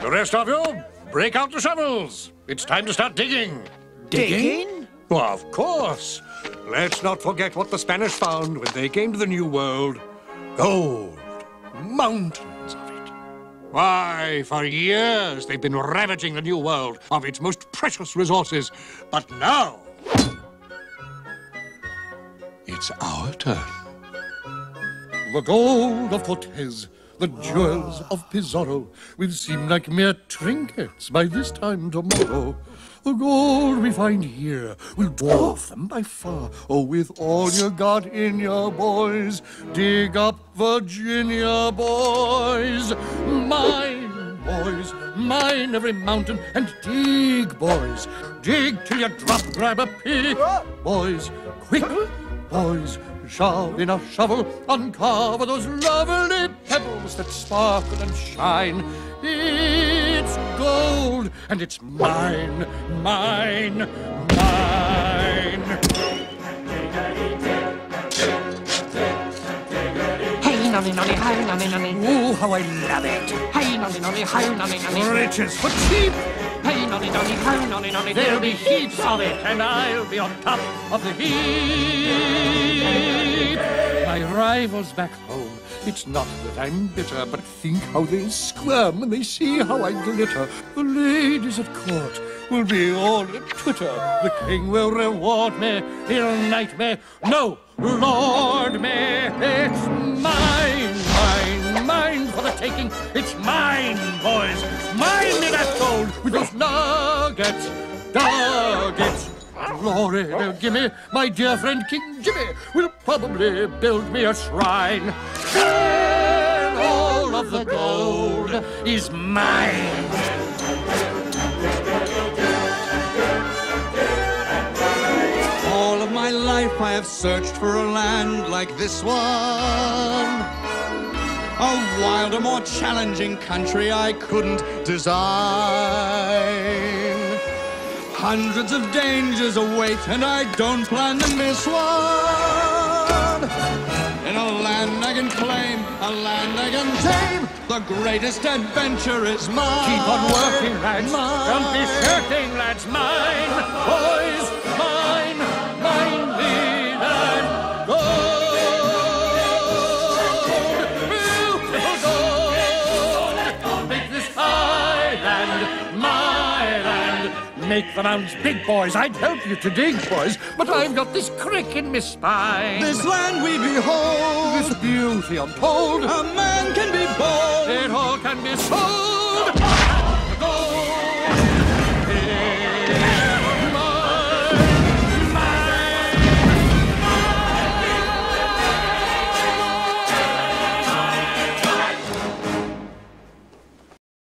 The rest of you, break out the shovels. It's time to start digging. Digging? Well, of course. Let's not forget what the Spanish found when they came to the New World. Gold. Mountains of it. Why, for years they've been ravaging the New World of its most precious resources. But now... It's our turn. The gold of Cortez, the jewels of Pizarro will seem like mere trinkets by this time tomorrow. The gold we find here will dwarf them by far. Oh, with all you got in your boys, dig up Virginia, boys. Mine, boys, mine every mountain and dig, boys. Dig till you drop, grab a pick, boys. Quick, boys. Shove in a shovel, uncover those lovely pebbles that sparkle and shine. It's gold, and it's mine, mine, mine. Hey, nolly, nolly, hi, nolly, nolly. Oh, how I love it. Hey, nolly, nolly, hi, nolly, nolly. Riches for cheap. There'll be heaps of it, and I'll be on top of the heap. My rivals back home, it's not that I'm bitter, but think how they squirm when they see how I glitter. The ladies at court will be all a twitter. The king will reward me, he'll knight me. No, lord me, it's mine, mine, mine for the taking. It's mine, boys, mine in that gold with those nuggets, nuggets. Glory to gimme, my dear friend King Jimmy will probably build me a shrine. Then all of the gold is mine. All of my life I have searched for a land like this one. A wilder, more challenging country I couldn't design. Hundreds of dangers await, and I don't plan to miss one. In a land I can claim, a land I can tame, the greatest adventure is mine. Keep on working, lads. Don't be shirking, lads. Mine, boys, Make the mounds big, boys. I'd help you to dig, boys, but I've got this crick in my spine. This land we behold, This beauty untold. a man can be bold. It all can be sold.